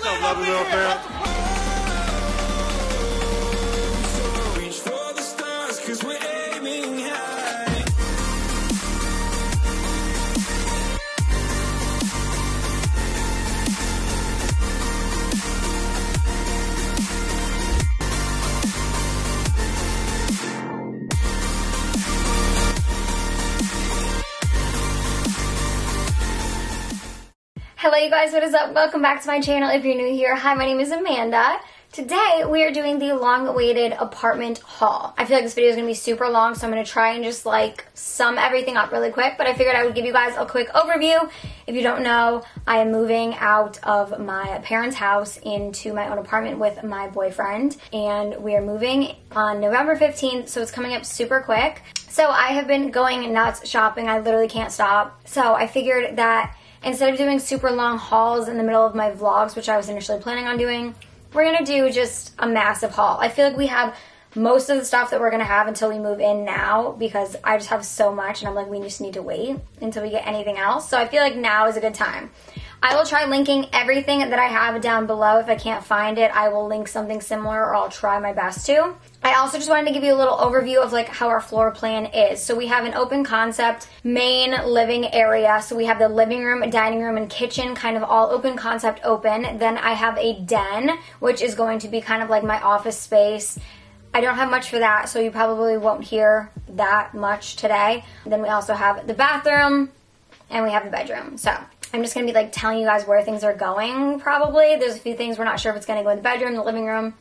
What's up, Lovely Lil fam? You guys, what is up? Welcome back to my channel if you're new here. Hi, my name is Amanda. Today we are doing the long-awaited apartment haul. I feel like this video is going to be super long, so I'm going to try and just like sum everything up really quick, but I figured I would give you guys a quick overview. If you don't know, I am moving out of my parents' house into my own apartment with my boyfriend, and we are moving on November 15th, so it's coming up super quick. So I have been going nuts shopping. I literally can't stop. So I figured that instead of doing super long hauls in the middle of my vlogs, which I was initially planning on doing, we're gonna do just a massive haul. I feel like we have most of the stuff that we're gonna have until we move in now because I just have so much and I'm like, we just need to wait until we get anything else. So I feel like now is a good time. I will try linking everything that I have down below. If I can't find it, I will link something similar or I'll try my best to. I also just wanted to give you a little overview of like how our floor plan is. So we have an open concept main living area. So we have the living room, dining room, and kitchen kind of all open concept open. Then I have a den, which is going to be kind of like my office space. I don't have much for that, so you probably won't hear that much today. Then we also have the bathroom and we have the bedroom. So I'm just gonna be like telling you guys where things are going probably. There's a few things we're not sure if it's gonna go in the bedroom, the living room.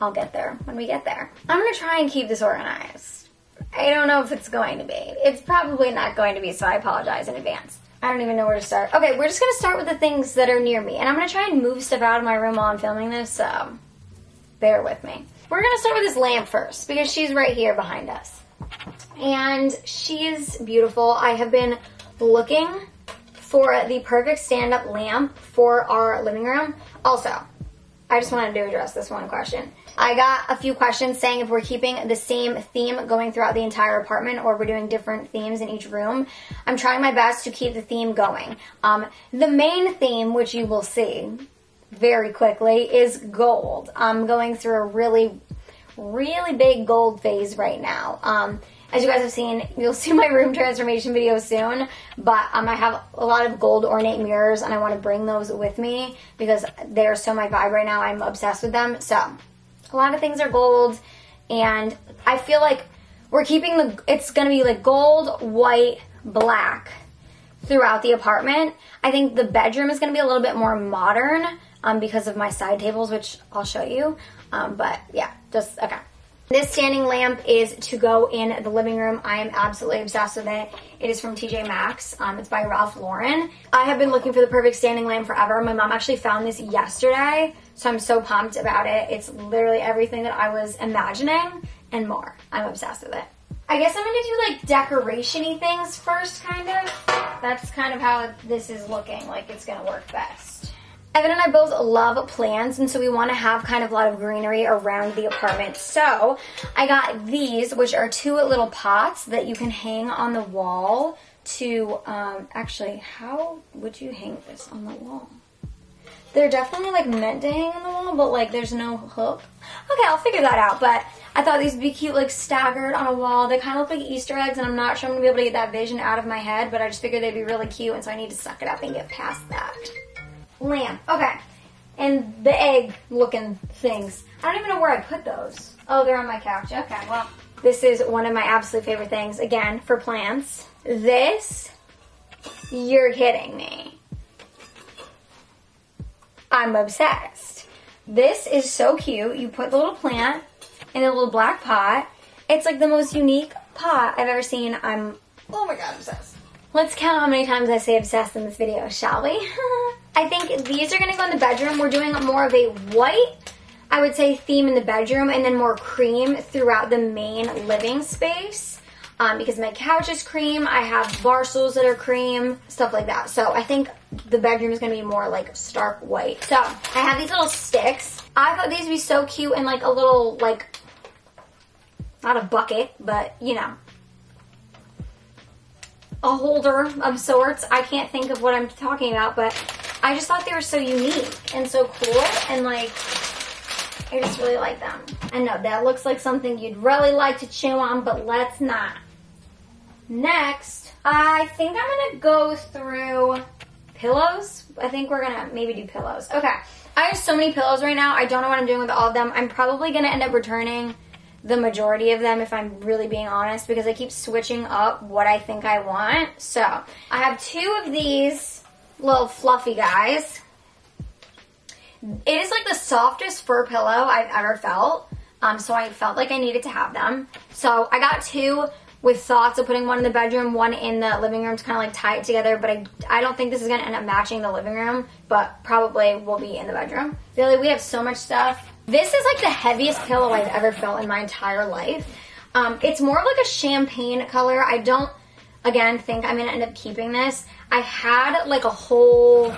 I'll get there when we get there. I'm gonna try and keep this organized. I don't know if it's going to be. It's probably not going to be, so I apologize in advance. I don't even know where to start. Okay, we're just gonna start with the things that are near me. And I'm gonna try and move stuff out of my room while I'm filming this, so bear with me. We're gonna start with this lamp first because she's right here behind us. And she is beautiful. I have been looking for the perfect stand-up lamp for our living room. Also, I just wanted to address this one question. I got a few questions saying if we're keeping the same theme going throughout the entire apartment or we're doing different themes in each room. I'm trying my best to keep the theme going. Um, the main theme, which you will see very quickly, is gold. I'm going through a really, really big gold phase right now. Um, as you guys have seen, you'll see my room transformation video soon, but um, I have a lot of gold ornate mirrors and I want to bring those with me because they're so my vibe right now. I'm obsessed with them. So, a lot of things are gold and I feel like we're keeping the, it's going to be like gold, white, black throughout the apartment. I think the bedroom is going to be a little bit more modern um, because of my side tables, which I'll show you. Um, but yeah, just, okay. This standing lamp is to go in the living room. I am absolutely obsessed with it. It is from TJ Maxx. Um, it's by Ralph Lauren. I have been looking for the perfect standing lamp forever. My mom actually found this yesterday, so I'm so pumped about it. It's literally everything that I was imagining and more. I'm obsessed with it. I guess I'm gonna do like decoration-y things first, kind of. That's kind of how this is looking like it's gonna work best. Evan and I both love plants, and so we want to have kind of a lot of greenery around the apartment. So I got these, which are two little pots that you can hang on the wall to, um, actually, how would you hang this on the wall? They're definitely like meant to hang on the wall, but like there's no hook. Okay, I'll figure that out, but I thought these would be cute, like staggered on a wall. They kind of look like Easter eggs, and I'm not sure I'm gonna be able to get that vision out of my head, but I just figured they'd be really cute, and so I need to suck it up and get past that lamb. Okay. And the egg looking things. I don't even know where I put those. Oh, they're on my couch. Okay, well, this is one of my absolute favorite things, again, for plants. This, you're kidding me. I'm obsessed. This is so cute. You put the little plant in a little black pot. It's like the most unique pot I've ever seen. I'm, oh my god, obsessed. Let's count how many times I say obsessed in this video, shall we? I think these are gonna go in the bedroom. We're doing more of a white, I would say, theme in the bedroom and then more cream throughout the main living space. Um, because my couch is cream, I have bar stools that are cream, stuff like that. So I think the bedroom is gonna be more like stark white. So I have these little sticks. I thought these would be so cute and like a little like, not a bucket, but you know, a holder of sorts. I can't think of what I'm talking about, but I just thought they were so unique and so cool and like I just really like them. I know that looks like something you'd really like to chew on, but let's not. Next, I think I'm gonna go through pillows. I think we're gonna maybe do pillows. Okay. I have so many pillows right now. I don't know what I'm doing with all of them. I'm probably gonna end up returning the majority of them if I'm really being honest because I keep switching up what I think I want. So I have two of these little fluffy guys. It is like the softest fur pillow I've ever felt. Um, so I felt like I needed to have them. So I got two with thoughts of putting one in the bedroom, one in the living room to kind of like tie it together. But I, I don't think this is going to end up matching the living room, but probably will be in the bedroom. Really, we have so much stuff. This is like the heaviest pillow I've ever felt in my entire life. Um, it's more of like a champagne color. I don't, again, think I'm going to end up keeping this. I had like a whole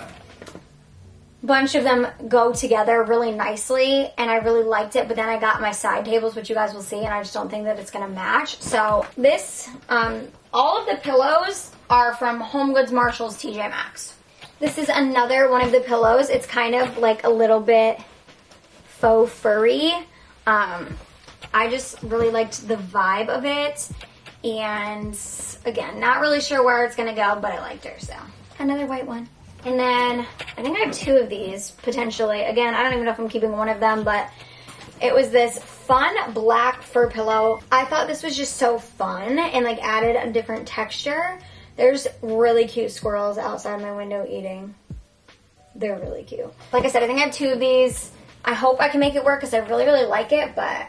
bunch of them go together really nicely and I really liked it but then I got my side tables which you guys will see and I just don't think that it's gonna match so this um, all of the pillows are from Home Goods Marshalls TJ Maxx this is another one of the pillows it's kind of like a little bit faux furry um, I just really liked the vibe of it and again not really sure where it's gonna go but I liked her so another white one and then I think I have two of these potentially. Again, I don't even know if I'm keeping one of them, but it was this fun black fur pillow. I thought this was just so fun and like added a different texture. There's really cute squirrels outside my window eating. They're really cute. Like I said, I think I have two of these. I hope I can make it work because I really, really like it, but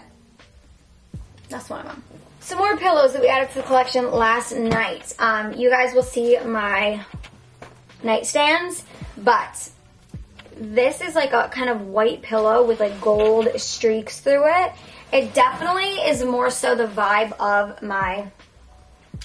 that's one of them. Some more pillows that we added to the collection last night. Um, you guys will see my nightstands, but this is like a kind of white pillow with like gold streaks through it. It definitely is more so the vibe of my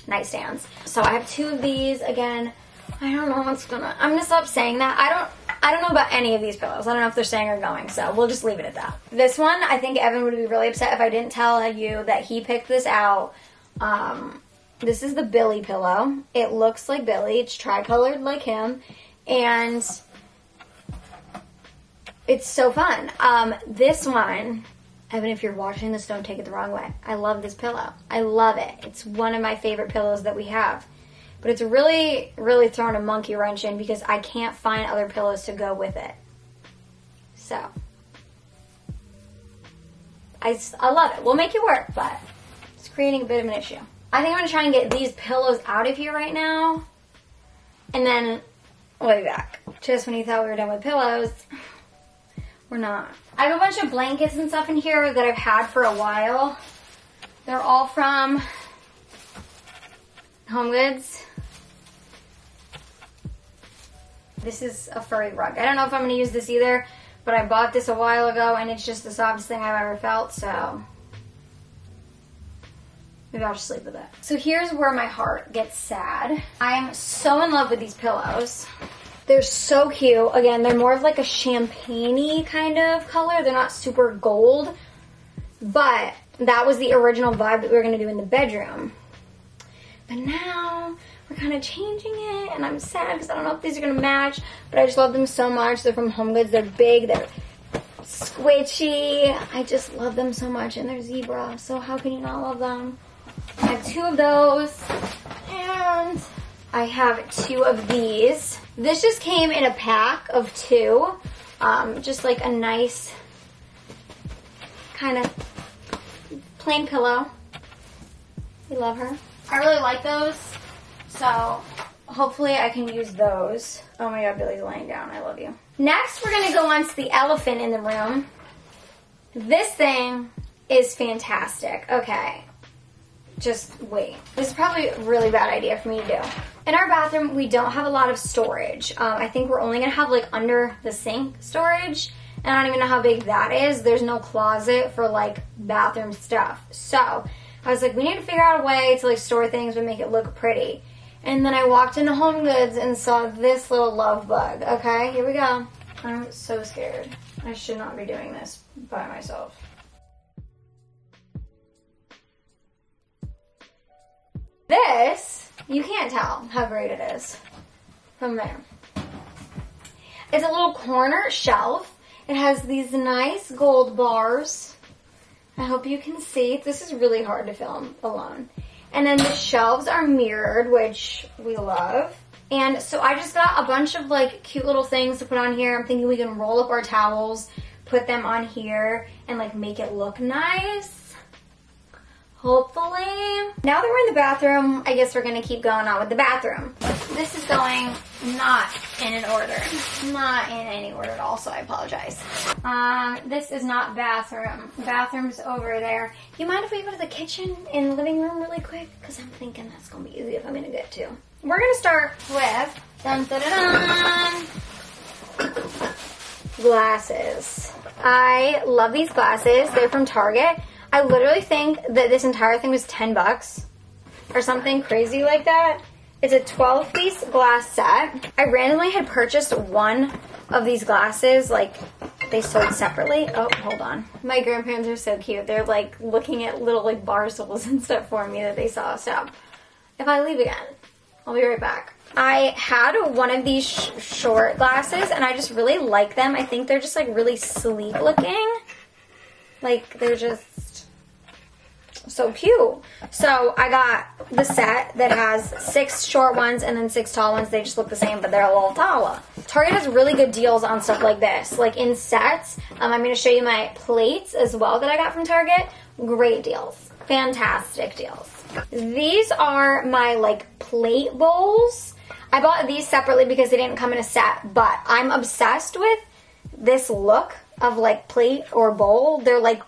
nightstands. So I have two of these again. I don't know what's gonna. I'm gonna stop saying that. I don't. I don't know about any of these pillows. I don't know if they're staying or going. So we'll just leave it at that. This one, I think Evan would be really upset if I didn't tell you that he picked this out. Um, this is the Billy pillow. It looks like Billy. It's tricolored like him. And it's so fun. Um, this one, Evan, if you're watching this, don't take it the wrong way. I love this pillow. I love it. It's one of my favorite pillows that we have. But it's really, really thrown a monkey wrench in because I can't find other pillows to go with it. So, I, I love it. We'll make it work, but it's creating a bit of an issue. I think I'm going to try and get these pillows out of here right now. And then we'll be back. Just when you thought we were done with pillows, we're not. I have a bunch of blankets and stuff in here that I've had for a while. They're all from Home Goods. This is a furry rug. I don't know if I'm going to use this either, but I bought this a while ago and it's just the softest thing I've ever felt, so Maybe I'll just sleep with it. So here's where my heart gets sad. I am so in love with these pillows. They're so cute. Again, they're more of like a champagne kind of color. They're not super gold. But that was the original vibe that we were going to do in the bedroom. But now we're kind of changing it. And I'm sad because I don't know if these are going to match. But I just love them so much. They're from Home Goods. They're big. They're squishy. I just love them so much. And they're zebra. So how can you not love them? I have two of those. And I have two of these. This just came in a pack of two. Um, just like a nice kind of plain pillow. We love her. I really like those. So hopefully I can use those. Oh my god, Billy's laying down. I love you. Next, we're going to go on to the elephant in the room. This thing is fantastic. Okay, just wait. This is probably a really bad idea for me to do. In our bathroom, we don't have a lot of storage. Um, I think we're only gonna have like under the sink storage. And I don't even know how big that is. There's no closet for like bathroom stuff. So I was like, we need to figure out a way to like store things and make it look pretty. And then I walked into Home Goods and saw this little love bug. Okay, here we go. I'm so scared. I should not be doing this by myself. This, you can't tell how great it is from there. It's a little corner shelf. It has these nice gold bars. I hope you can see. This is really hard to film alone. And then the shelves are mirrored, which we love. And so I just got a bunch of like cute little things to put on here. I'm thinking we can roll up our towels, put them on here, and like make it look nice. Hopefully. Now that we're in the bathroom, I guess we're gonna keep going on with the bathroom. This is going not in an order. Not in any order at all, so I apologize. Um, this is not bathroom. Bathroom's over there. You mind if we go to the kitchen and living room really quick? Because I'm thinking that's gonna be easy if I'm gonna get to. We're gonna start with dun dun dun dun glasses. I love these glasses. They're from Target. I literally think that this entire thing was 10 bucks or something crazy like that. It's a 12 piece glass set. I randomly had purchased one of these glasses, like they sold separately. Oh, hold on. My grandparents are so cute. They're like looking at little like bar stools and stuff for me that they saw. So if I leave again, I'll be right back. I had one of these sh- short glasses and I just really like them. I think they're just like really sleek looking. Like they're just so cute. So I got the set that has six short ones and then six tall ones. They just look the same, but they're a little taller. Target has really good deals on stuff like this, like in sets. Um, I'm going to show you my plates as well that I got from Target. Great deals, fantastic deals. These are my like plate bowls. I bought these separately because they didn't come in a set, but I'm obsessed with this look of like plate or bowl. They're like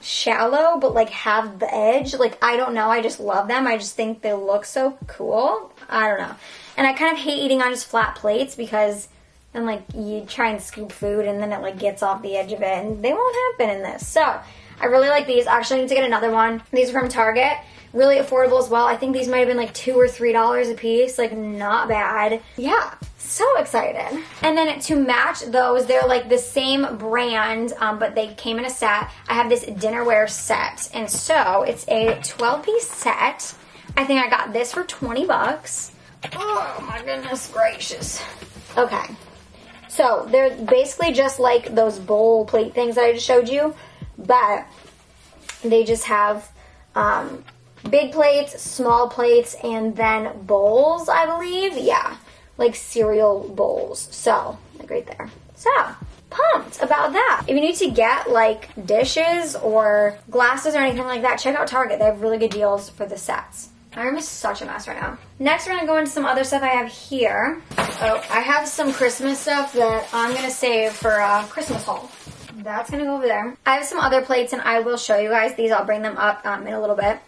shallow but like have the edge. Like I don't know, I just love them. I just think they look so cool. I don't know. And I kind of hate eating on just flat plates because then like you try and scoop food and then it like gets off the edge of it and they won't happen in this. So I really like these. Actually I need to get another one. These are from Target. Really affordable as well. I think these might have been like two or three dollars a piece. Like not bad. Yeah. So excited. And then to match those, they're like the same brand, um, but they came in a set. I have this dinnerware set. And so it's a 12 piece set. I think I got this for 20 bucks. Oh my goodness gracious. Okay. So they're basically just like those bowl plate things that I just showed you, but they just have um, big plates, small plates, and then bowls, I believe. Yeah like cereal bowls. So, like right there. So, pumped about that. If you need to get like dishes or glasses or anything like that, check out Target. They have really good deals for the sets. My room is such a mess right now. Next, we're gonna go into some other stuff I have here. Oh, I have some Christmas stuff that I'm gonna save for a Christmas haul. That's gonna go over there. I have some other plates and I will show you guys these. I'll bring them up um, in a little bit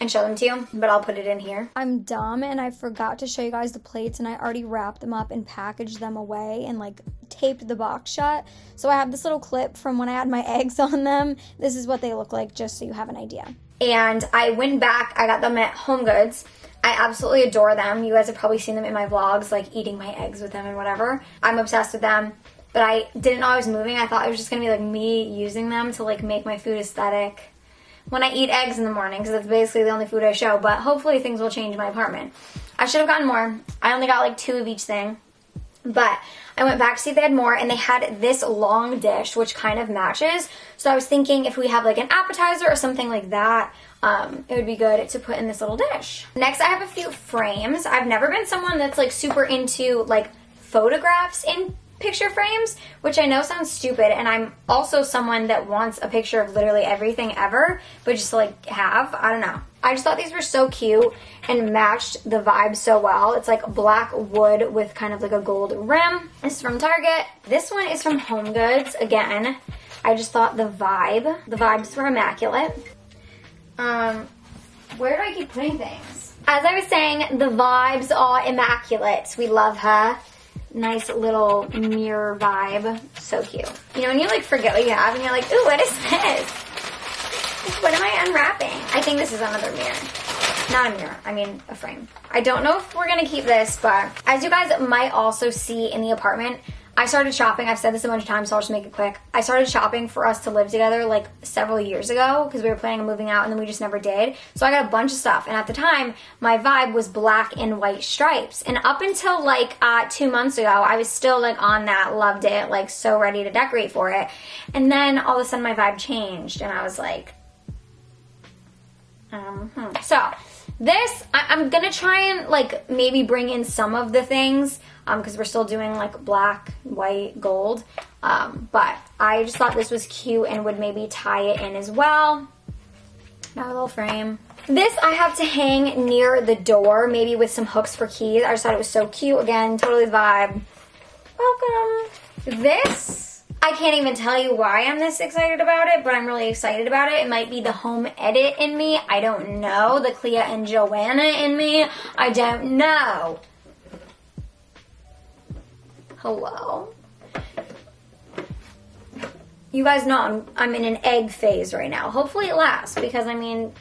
and show them to you, but I'll put it in here. I'm dumb and I forgot to show you guys the plates and I already wrapped them up and packaged them away and like taped the box shut. So I have this little clip from when I had my eggs on them. This is what they look like just so you have an idea. And I went back, I got them at Home Goods. I absolutely adore them. You guys have probably seen them in my vlogs, like eating my eggs with them and whatever. I'm obsessed with them. But I didn't know I was moving. I thought it was just gonna be like me using them to like make my food aesthetic when I eat eggs in the morning because that's basically the only food I show. But hopefully things will change in my apartment. I should have gotten more. I only got like two of each thing. But I went back to see if they had more, and they had this long dish, which kind of matches. So I was thinking if we have like an appetizer or something like that, um, it would be good to put in this little dish. Next, I have a few frames. I've never been someone that's like super into like photographs in picture frames, which I know sounds stupid, and I'm also someone that wants a picture of literally everything ever, but just like have, I don't know. I just thought these were so cute and matched the vibe so well. It's like black wood with kind of like a gold rim. This is from Target. This one is from Home Goods. Again, I just thought the vibe, the vibes were immaculate. Um, where do I keep putting things? As I was saying, the vibes are immaculate. We love her nice little mirror vibe. So cute. You know, when you like forget what you have and you're like, ooh, what is this? What am I unwrapping? I think this is another mirror. Not a mirror, I mean a frame. I don't know if we're gonna keep this, but as you guys might also see in the apartment, I started shopping. I've said this a bunch of times, so I'll just make it quick. I started shopping for us to live together like several years ago because we were planning on moving out and then we just never did. So I got a bunch of stuff. And at the time, my vibe was black and white stripes. And up until like uh, two months ago, I was still like on that, loved it, like so ready to decorate for it. And then all of a sudden, my vibe changed and I was like, um, hmm. So this, I, am gonna try and like maybe bring in some of the things because um, we're still doing like black, white, gold. Um, but I just thought this was cute and would maybe tie it in as well. My little frame. This I have to hang near the door, maybe with some hooks for keys. I just thought it was so cute. Again, totally vibe. Welcome. This, I can't even tell you why I'm this excited about it, but I'm really excited about it. It might be the home edit in me. I don't know. The Clea and Joanna in me. I don't know. Hello. You guys know I'm, I'm in an egg phase right now. Hopefully it lasts because I mean,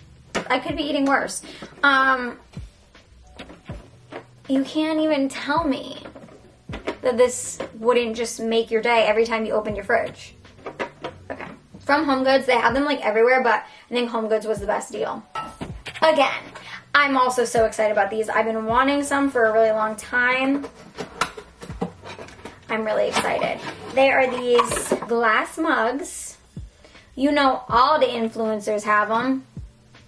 I could be eating worse. Um, you can't even tell me that this wouldn't just make your day every time you open your fridge. Okay. From Home Goods, they have them like everywhere, but I think Home Goods was the best deal. Again, I'm also so excited about these. I've been wanting some for a really long time. I'm really excited. They are these glass mugs. You know all the influencers have them.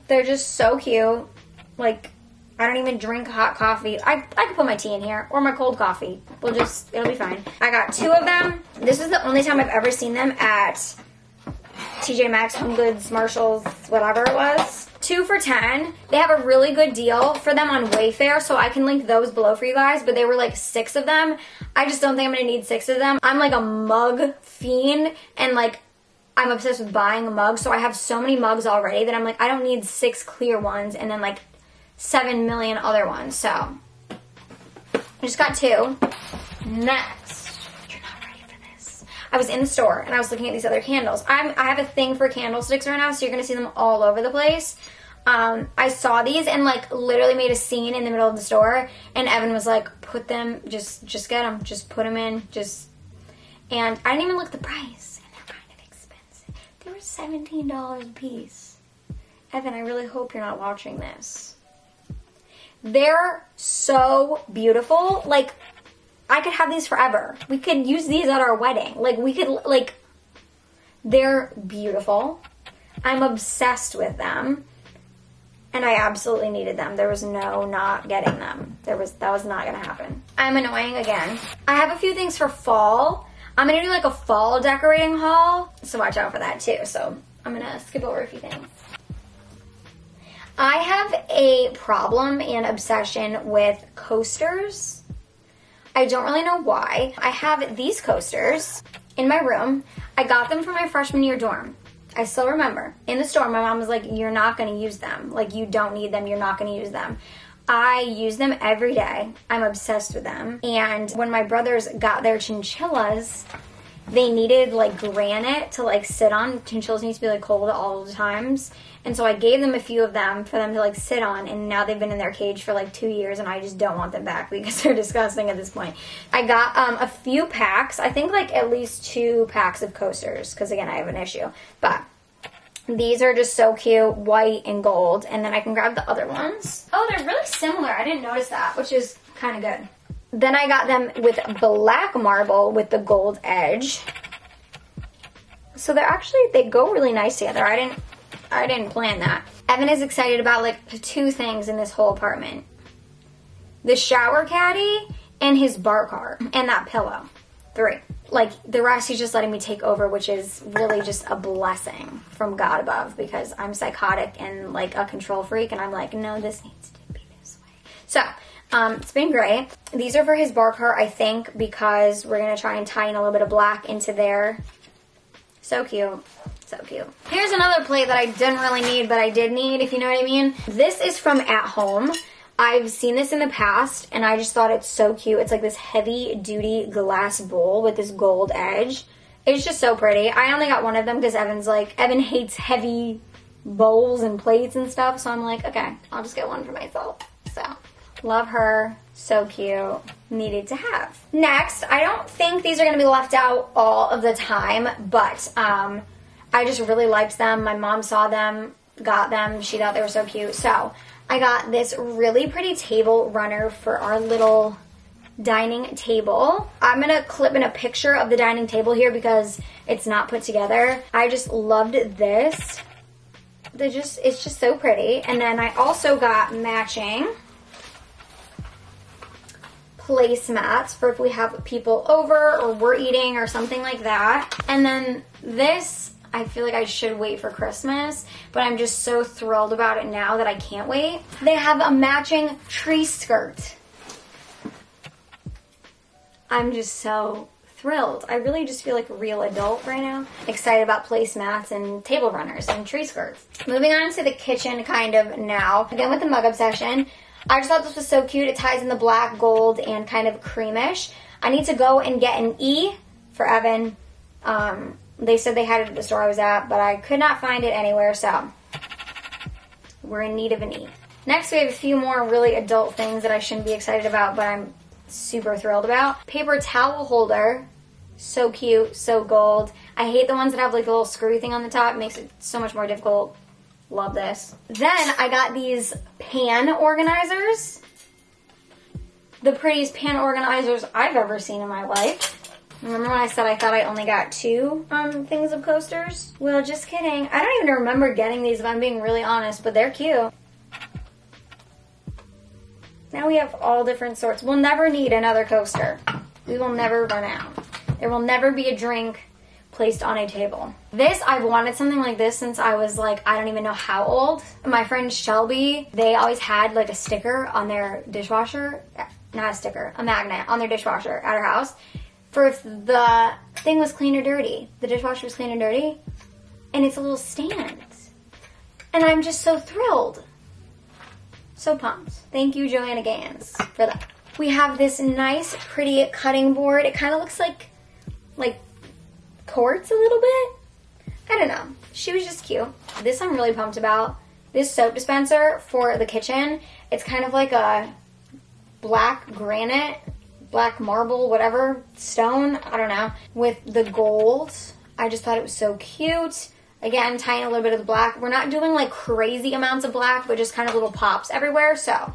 They're just so cute. Like, I don't even drink hot coffee. I, I could put my tea in here or my cold coffee. We'll just, it'll be fine. I got two of them. This is the only time I've ever seen them at TJ Maxx, Home Goods, Marshalls, whatever it was two for 10. They have a really good deal for them on Wayfair, so I can link those below for you guys, but they were like six of them. I just don't think I'm gonna need six of them. I'm like a mug fiend, and like, I'm obsessed with buying a mug, so I have so many mugs already that I'm like, I don't need six clear ones and then like seven million other ones, so. I just got two. Next. You're not ready for this. I was in the store and I was looking at these other candles. I'm, I have a thing for candlesticks right now, so you're gonna see them all over the place um, I saw these and like literally made a scene in the middle of the store. And Evan was like, "Put them, just just get them, just put them in, just." And I didn't even look at the price, and they're kind of expensive. They were seventeen dollars a piece. Evan, I really hope you're not watching this. They're so beautiful. Like, I could have these forever. We could use these at our wedding. Like, we could like. They're beautiful. I'm obsessed with them and I absolutely needed them. There was no not getting them. There was that was not gonna happen. I'm annoying again. I have a few things for fall. I'm gonna do like a fall decorating haul, so watch out for that too. So I'm gonna skip over a few things. I have a problem and obsession with coasters. I don't really know why. I have these coasters in my room. I got them from my freshman year dorm. I still remember in the store, my mom was like, You're not going to use them. Like, you don't need them. You're not going to use them. I use them every day. I'm obsessed with them. And when my brothers got their chinchillas, they needed like granite to like sit on. Chinchillas need to be like cold all the times. And so I gave them a few of them for them to like sit on, and now they've been in their cage for like two years, and I just don't want them back because they're disgusting at this point. I got um, a few packs, I think like at least two packs of coasters, because again, I have an issue. But these are just so cute, white and gold, and then I can grab the other ones. Oh, they're really similar. I didn't notice that, which is kind of good. Then I got them with black marble with the gold edge. So they're actually, they go really nice together. I didn't I didn't plan that. Evan is excited about like two things in this whole apartment. The shower caddy and his bar cart and that pillow. Three. Like the rest he's just letting me take over, which is really just a blessing from God above because I'm psychotic and like a control freak and I'm like, no, this needs to be this way. So um, it's been great. These are for his bar cart, I think, because we're gonna try and tie in a little bit of black into there. So cute. So cute. Here's another plate that I didn't really need, but I did need, if you know what I mean. This is from At Home. I've seen this in the past, and I just thought it's so cute. It's like this heavy-duty glass bowl with this gold edge. It's just so pretty. I only got one of them because Evan's like, Evan hates heavy bowls and plates and stuff, so I'm like, okay, I'll just get one for myself. So, love her. So cute. needed to have. Next, I don't think these are going to be left out all of the time, but um, I just really liked them. My mom saw them, got them. She thought they were so cute. So I got this really pretty table runner for our little dining table. I'm gonna clip in a picture of the dining table here because it's not put together. I just loved this. They just it's just so pretty. And then I also got matching placemats for if we have people over or we're eating or something like that. And then this I feel like I should wait for Christmas, but I'm just so thrilled about it now that I can't wait. They have a matching tree skirt. I'm just so thrilled. I really just feel like a real adult right now. Excited about placemats and table runners and tree skirts. Moving on to the kitchen kind of now. Again with the mug obsession. I just thought this was so cute. It ties in the black, gold, and kind of creamish. I need to go and get an E for Evan. Um, they said they had it at the store I was at, but I could not find it anywhere, so we're in need of an E. Next, we have a few more really adult things that I shouldn't be excited about, but I'm super thrilled about. Paper towel holder. So cute, so gold. I hate the ones that have like a little screw thing on the top. It makes it so much more difficult. Love this. Then I got these pan organizers. The prettiest pan organizers I've ever seen in my life. Remember when I said I thought I only got two um, things of coasters? Well, just kidding. I don't even remember getting these if I'm being really honest, but they're cute. Now we have all different sorts. We'll never need another coaster. We will never run out. There will never be a drink placed on a table. This, I've wanted something like this since I was like, I don't even know how old. My friend Shelby, they always had like a sticker on their dishwasher. Not a sticker, a magnet on their dishwasher at her house for if the thing was clean or dirty. The dishwasher was clean or dirty. And it's a little stand. And I'm just so thrilled. So pumped. Thank you, Joanna Gaines, for that. We have this nice, pretty cutting board. It kind of looks like, like quartz a little bit. I don't know. She was just cute. This I'm really pumped about. This soap dispenser for the kitchen. It's kind of like a black granite, black marble, whatever, stone, I don't know, with the gold. I just thought it was so cute. Again, tying a little bit of the black. We're not doing like crazy amounts of black, but just kind of little pops everywhere. So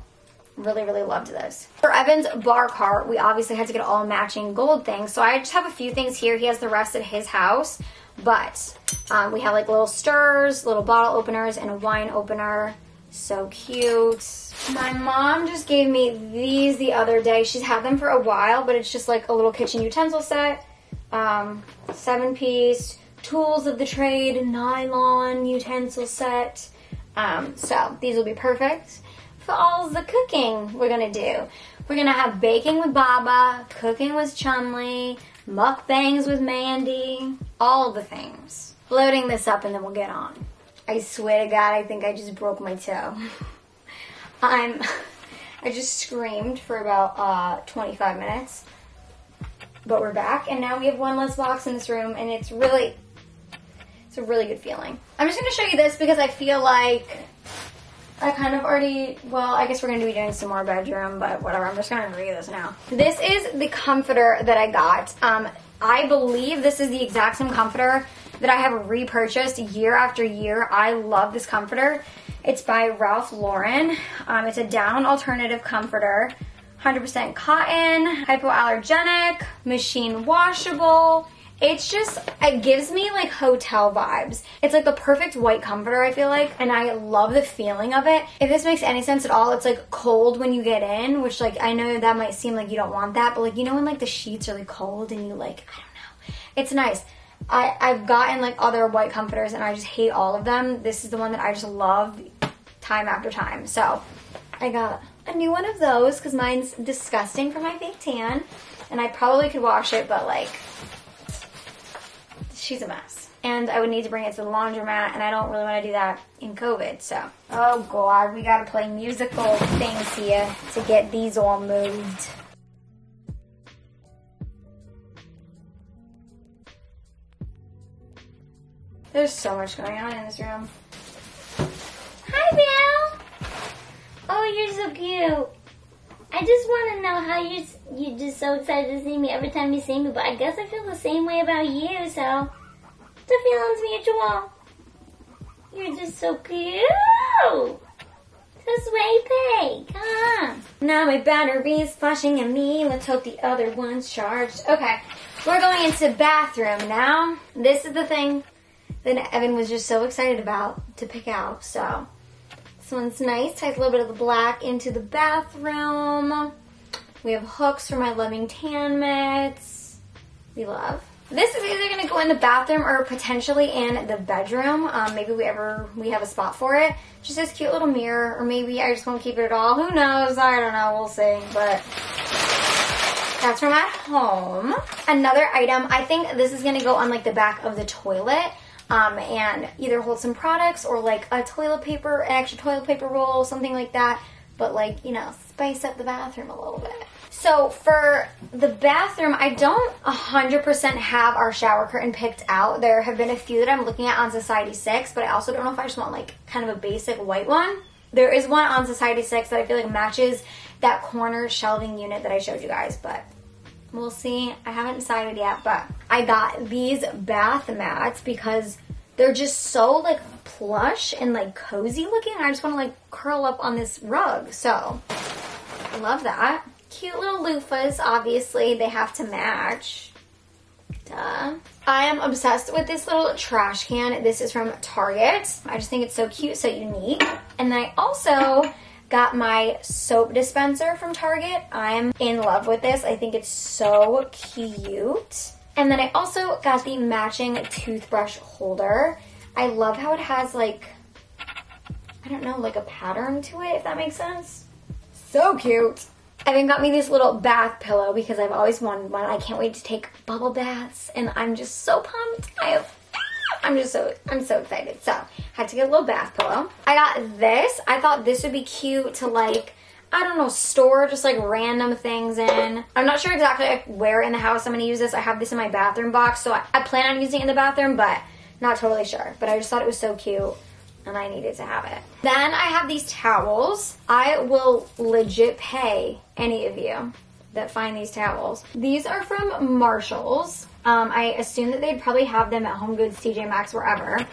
really, really loved this. For Evan's bar cart, we obviously had to get all matching gold things. So I just have a few things here. He has the rest at his house. But um, we have like little stirs, little bottle openers, and a wine opener. So cute. My mom just gave me these the other day. She's had them for a while, but it's just like a little kitchen utensil set. Um, seven piece tools of the trade nylon utensil set. Um, so these will be perfect for all the cooking we're gonna do. We're gonna have baking with Baba, cooking with Chunli, mukbangs with Mandy, all the things. Loading this up and then we'll get on. I swear to God, I think I just broke my toe. I'm, I just screamed for about uh, 25 minutes. But we're back, and now we have one less box in this room, and it's really, it's a really good feeling. I'm just to show you this because I feel like I kind of already, well, I guess we're going to be doing some more bedroom, but whatever. I'm just going to read this now. This is the comforter that I got. Um, I believe this is the exact same comforter that I have repurchased year after year. I love this comforter. It's by Ralph Lauren. Um, it's a down alternative comforter. 100% cotton, hypoallergenic, machine washable. It's just, it gives me like hotel vibes. It's like the perfect white comforter, I feel like, and I love the feeling of it. If this makes any sense at all, it's like cold when you get in, which like I know that might seem like you don't want that, but like you know when like the sheets are like cold and you like, I don't know. It's nice. I, I've gotten like other white comforters and I just hate all of them. This is the one that I just love time after time. So I got a new one of those because mine's disgusting for my fake tan. And I probably could wash it, but like, she's a mess. And I would need to bring it to the laundromat, and I don't really want to do that in COVID, so. Oh god, we gotta play musical things here to get these all moved. There's so much going on in this room. Hi, Bill! Oh, you're so cute. I just want to know how you you just so excited to see me every time you see me, but I guess I feel the same way about you. So the feelings mutual. You're just so cute. So sweet, come on. Now my battery's flashing at me. Let's hope the other one's charged. Okay, we're going into bathroom now. This is the thing that Evan was just so excited about to pick out. So this one's nice. Ties a little bit of the black into the bathroom. We have hooks for my loving tan mitts. We love. This is either gonna go in the bathroom or potentially in the bedroom. Um, maybe we ever we have a spot for it. Just this cute little mirror, or maybe I just won't keep it at all. Who knows? I don't know. We'll see. But that's from at home. Another item. I think this is gonna go on like the back of the toilet. Um, and either hold some products or like a toilet paper, an extra toilet paper roll, something like that. But like, you know, spice up the bathroom a little bit. So for the bathroom, I don't 100% have our shower curtain picked out. There have been a few that I'm looking at on Society 6, but I also don't know if I just want like kind of a basic white one. There is one on Society 6 that I feel like matches that corner shelving unit that I showed you guys, but we'll see. I haven't decided yet, but I got these bath mats because they're just so like plush and like cozy looking. I just want to like curl up on this rug. So, I love that. Cute little loofahs, obviously, they have to match. Duh. I am obsessed with this little trash can. This is from Target. I just think it's so cute, so unique. And then I also got my soap dispenser from Target. I'm in love with this. I think it's so cute. And then I also got the matching toothbrush holder. I love how it has like, I don't know, like a pattern to it, if that makes sense. So cute. Evan got me this little bath pillow because I've always wanted one. I can't wait to take bubble baths and I'm just so pumped. I have I'm just so I'm so excited. So had to get a little bath pillow. I got this. I thought this would be cute to like I don't know, store just like random things in. I'm not sure exactly where in the house I'm gonna use this. I have this in my bathroom box, so I, I plan on using it in the bathroom, but not totally sure. But I just thought it was so cute and I needed to have it. Then I have these towels. I will legit pay any of you that find these towels. These are from Marshalls. Um, I assume that they'd probably have them at Home Goods, TJ Maxx, wherever.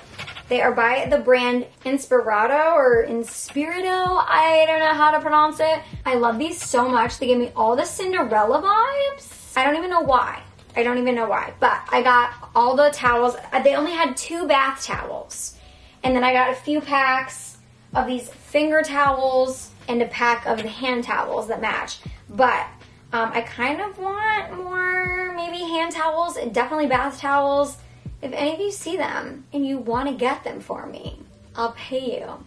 They are by the brand Inspirado or Inspirito. I don't know how to pronounce it. I love these so much. They give me all the Cinderella vibes. I don't even know why. I don't even know why. But I got all the towels. They only had two bath towels. And then I got a few packs of these finger towels and a pack of the hand towels that match. But um, I kind of want more maybe hand towels and definitely bath towels. If any of you see them and you want to get them for me, I'll pay you.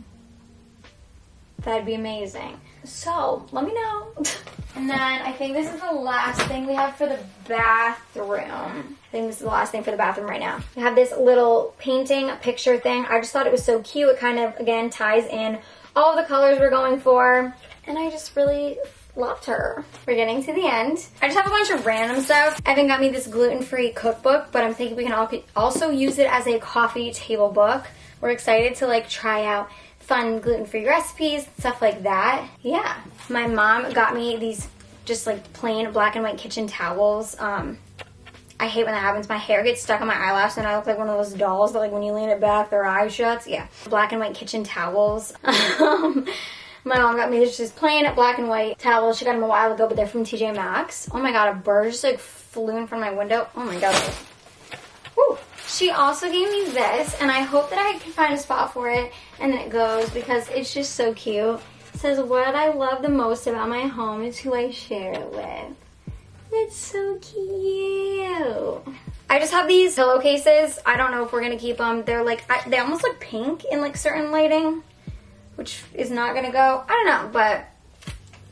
That'd be amazing. So let me know. and then I think this is the last thing we have for the bathroom. I think this is the last thing for the bathroom right now. We have this little painting picture thing. I just thought it was so cute. It kind of, again, ties in all the colors we're going for. And I just really loved her. We're getting to the end. I just have a bunch of random stuff. Evan got me this gluten-free cookbook, but I'm thinking we can also use it as a coffee table book. We're excited to like try out fun gluten-free recipes, stuff like that. Yeah. My mom got me these just like plain black and white kitchen towels. Um, I hate when that happens. My hair gets stuck on my eyelash and I look like one of those dolls that like when you lean it back, their eyes shuts. Yeah. Black and white kitchen towels. My mom got me this plain black and white towels. She got them a while ago, but they're from TJ Maxx. Oh my god, a bird just like flew in from my window. Oh my god. Woo. She also gave me this, and I hope that I can find a spot for it. And then it goes because it's just so cute. It says, What I love the most about my home is who I share it with. It's so cute. I just have these pillowcases. I don't know if we're gonna keep them. They're like, I, they almost look pink in like certain lighting, which is not gonna go. I don't know, but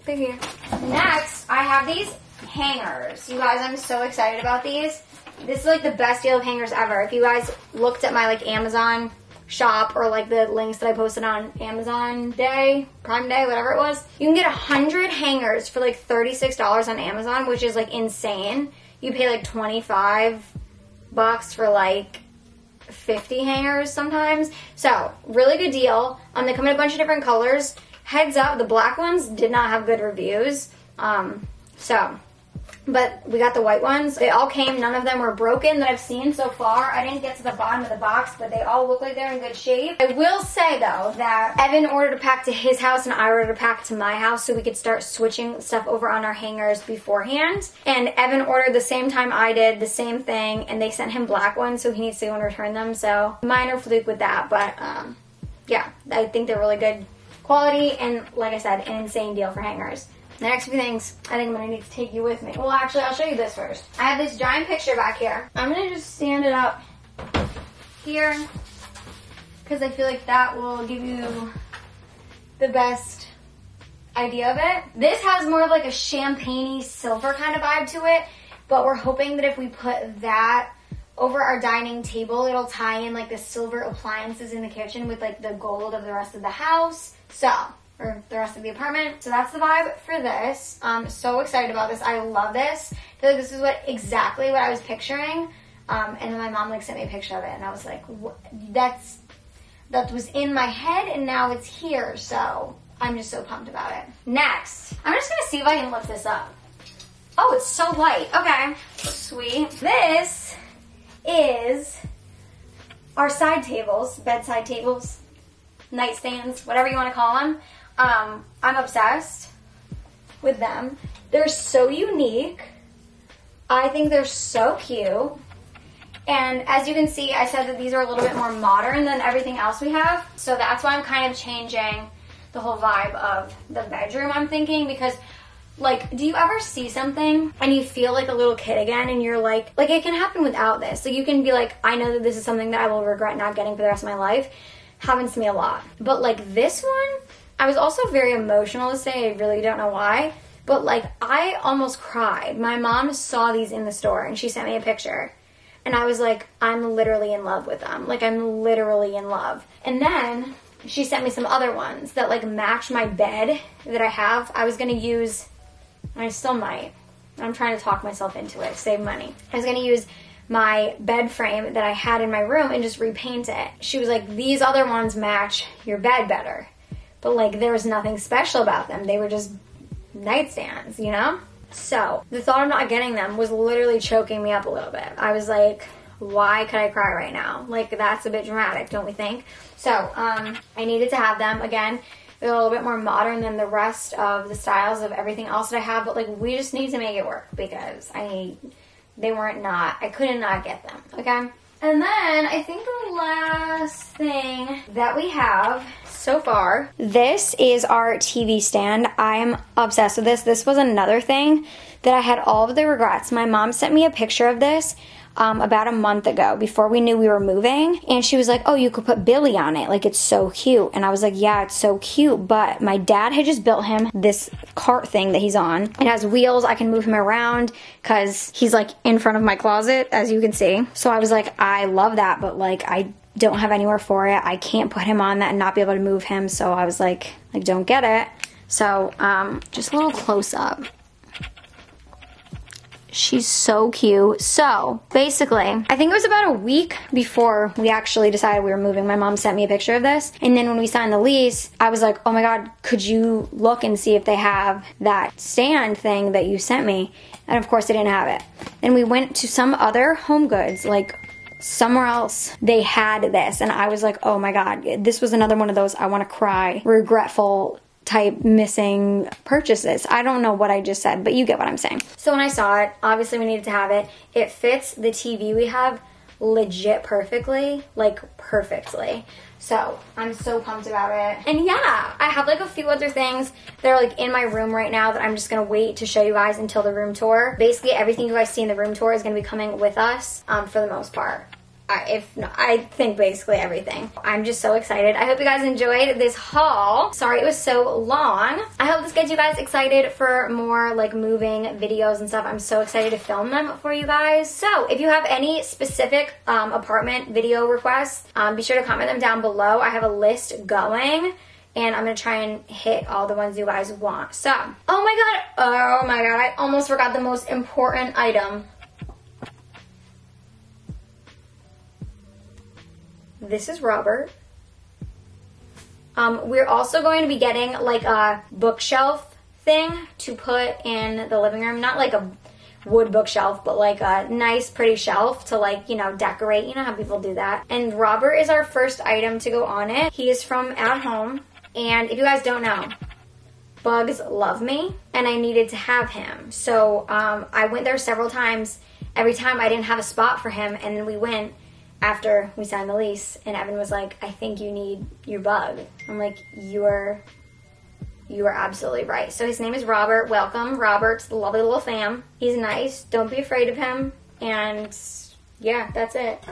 here. Next, I have these hangers. You guys, I'm so excited about these. This is like the best deal of hangers ever. If you guys looked at my like Amazon shop or like the links that I posted on Amazon Day, Prime Day, whatever it was, you can get a hundred hangers for like $36 on Amazon, which is like insane. You pay like 25 bucks for like 50 hangers sometimes. So, really good deal. Um, they come in a bunch of different colors. Heads up, the black ones did not have good reviews. Um, so, but we got the white ones. They all came. None of them were broken that I've seen so far. I didn't get to the bottom of the box, but they all look like they're in good shape. I will say though that Evan ordered a pack to his house and I ordered a pack to my house so we could start switching stuff over on our hangers beforehand. And Evan ordered the same time I did, the same thing, and they sent him black ones, so he needs to go and return them. So minor fluke with that, but um, yeah, I think they're really good quality and like I said, an insane deal for hangers. The next few things, I think I'm gonna need to take you with me. Well, actually, I'll show you this first. I have this giant picture back here. I'm gonna just stand it up here because I feel like that will give you the best idea of it. This has more of like a champagne silver kind of vibe to it, but we're hoping that if we put that over our dining table, it'll tie in like the silver appliances in the kitchen with like the gold of the rest of the house. So, the rest of the apartment. So that's the vibe for this. I'm so excited about this. I love this. I feel like this is what exactly what I was picturing. Um, and then my mom like sent me a picture of it, and I was like? "That's that was in my head, and now it's here." So I'm just so pumped about it. Next, I'm just gonna see if I can lift this up. Oh, it's so light. Okay, sweet. This is our side tables, bedside tables, nightstands, whatever you want to call them. Um, I'm obsessed with them. They're so unique. I think they're so cute. And as you can see, I said that these are a little bit more modern than everything else we have. So that's why I'm kind of changing the whole vibe of the bedroom, I'm thinking, because like, do you ever see something and you feel like a little kid again and you're like, like it can happen without this. Like you can be like, I know that this is something that I will regret not getting for the rest of my life. Happens to me a lot. But like this one, I was also very emotional to say, I really don't know why. But like I almost cried. My mom saw these in the store and she sent me a picture. And I was like, I'm literally in love with them. Like I'm literally in love. And then she sent me some other ones that like match my bed that I have. I was gonna use I still might. I'm trying to talk myself into it, save money. I was gonna use my bed frame that I had in my room and just repaint it. She was like, these other ones match your bed better. But like, there was nothing special about them. They were just nightstands, you know? So the thought of not getting them was literally choking me up a little bit. I was like, why could I cry right now? Like, that's a bit dramatic, don't we think? So, um, I needed to have them again. They're a little bit more modern than the rest of the styles of everything else that I have, but like we just need to make it work because I they weren't not I couldn't not get them. Okay? And then I think the last thing that we have so far, this is our TV stand. I am obsessed with this. This was another thing that I had all of the regrets. My mom sent me a picture of this um, about a month ago before we knew we were moving. And she was like, Oh, you could put Billy on it. Like, it's so cute. And I was like, Yeah, it's so cute. But my dad had just built him this cart thing that he's on. It has wheels. I can move him around because he's like in front of my closet, as you can see. So I was like, I love that. But like, I don't have anywhere for it. I can't put him on that and not be able to move him. So I was like, like, don't get it. So, um, just a little close up. She's so cute. So basically, I think it was about a week before we actually decided we were moving. My mom sent me a picture of this. And then when we signed the lease, I was like, oh my God, could you look and see if they have that stand thing that you sent me? And of course, they didn't have it. Then we went to some other home goods, like somewhere else they had this and i was like oh my god this was another one of those i want to cry regretful type missing purchases. I don't know what I just said, but you get what I'm saying. So when I saw it, obviously we needed to have it. It fits the TV we have legit perfectly, like perfectly. So I'm so pumped about it. And yeah, I have like a few other things that are like in my room right now that I'm just gonna wait to show you guys until the room tour. Basically everything you guys see in the room tour is gonna be coming with us um, for the most part. If not, I think basically everything. I'm just so excited. I hope you guys enjoyed this haul. Sorry it was so long. I hope this gets you guys excited for more like moving videos and stuff. I'm so excited to film them for you guys. So if you have any specific um, apartment video requests, um, be sure to comment them down below. I have a list going and I'm gonna try and hit all the ones you guys want. So, oh my god, oh my god, I almost forgot the most important item. This is Robert. Um, we're also going to be getting like a bookshelf thing to put in the living room. Not like a wood bookshelf, but like a nice, pretty shelf to like, you know, decorate. You know how people do that. And Robert is our first item to go on it. He is from At Home. And if you guys don't know, bugs love me and I needed to have him. So um, I went there several times. Every time I didn't have a spot for him. And then we went after we signed the lease. And Evan was like, I think you need your bug. I'm like, you are you are absolutely right. So his name is Robert. Welcome, Robert, to the lovely lil fam. He's nice. Don't be afraid of him. And yeah, that's it.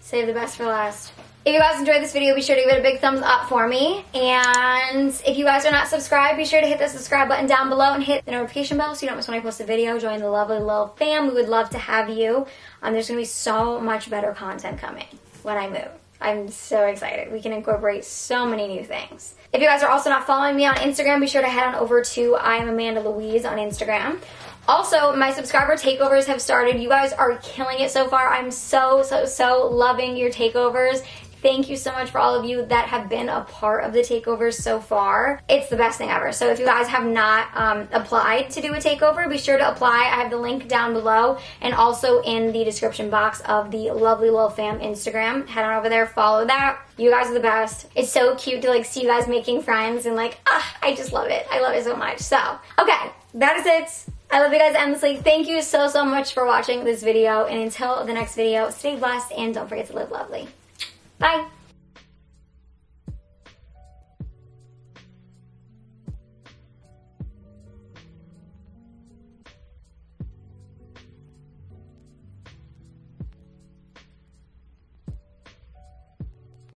Save the best for last. If you guys enjoyed this video, be sure to give it a big thumbs up for me. And if you guys are not subscribed, be sure to hit the subscribe button down below and hit the notification bell so you don't miss when I post a video. Join the lovely lil fam. We would love to have you. Um, there's going to be so much better content coming when I move. I'm so excited. We can incorporate so many new things. If you guys are also not following me on Instagram, be sure to head on over to I am Amanda Louise on Instagram. Also, my subscriber takeovers have started. You guys are killing it so far. I'm so, so, so loving your takeovers. Thank you so much for all of you that have been a part of the takeovers so far. It's the best thing ever. So if you guys have not um, applied to do a takeover, be sure to apply. I have the link down below and also in the description box of the lovely lil fam Instagram. Head on over there, follow that. You guys are the best. It's so cute to like see you guys making friends and like, ah, I just love it. I love it so much. So, okay, that is it. I love you guys endlessly. Thank you so, so much for watching this video. And until the next video, stay blessed and don't forget to live lovely. Bye.